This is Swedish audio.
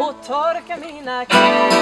och torka mina kläder